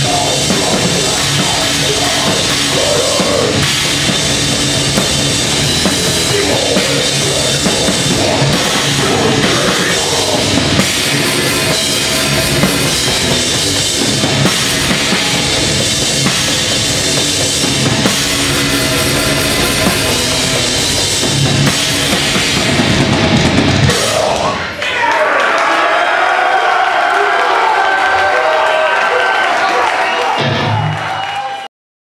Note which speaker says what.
Speaker 1: Oh!